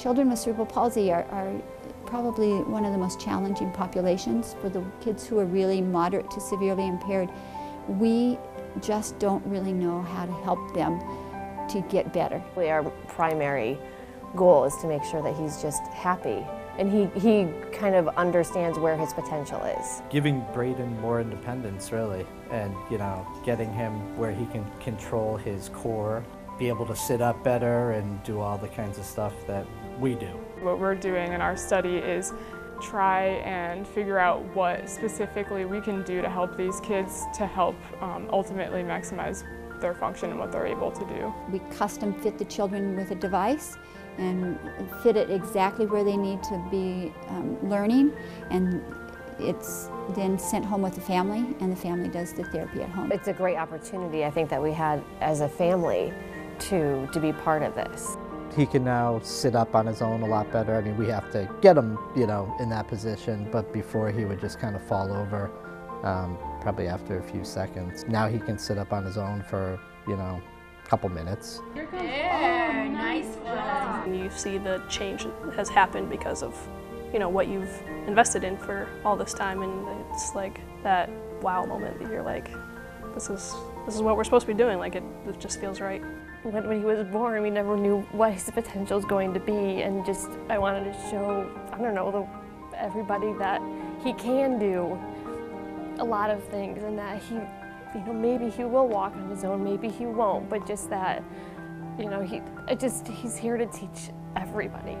children with cerebral palsy are, are probably one of the most challenging populations for the kids who are really moderate to severely impaired. We just don't really know how to help them to get better. Our primary goal is to make sure that he's just happy and he, he kind of understands where his potential is. Giving Brayden more independence really and you know getting him where he can control his core, be able to sit up better and do all the kinds of stuff that we do. What we're doing in our study is try and figure out what specifically we can do to help these kids to help um, ultimately maximize their function and what they're able to do. We custom fit the children with a device and fit it exactly where they need to be um, learning and it's then sent home with the family and the family does the therapy at home. It's a great opportunity I think that we had as a family to, to be part of this. He can now sit up on his own a lot better. I mean, we have to get him, you know, in that position, but before he would just kind of fall over, um, probably after a few seconds. Now he can sit up on his own for, you know, a couple minutes. There, nice one. You see the change that has happened because of, you know, what you've invested in for all this time, and it's like that wow moment that you're like, this is this is what we're supposed to be doing. Like it, it just feels right. When, when he was born, we never knew what his potential was going to be, and just I wanted to show, I don't know, the, everybody that he can do a lot of things, and that he, you know, maybe he will walk on his own, maybe he won't, but just that, you know, he, just he's here to teach everybody.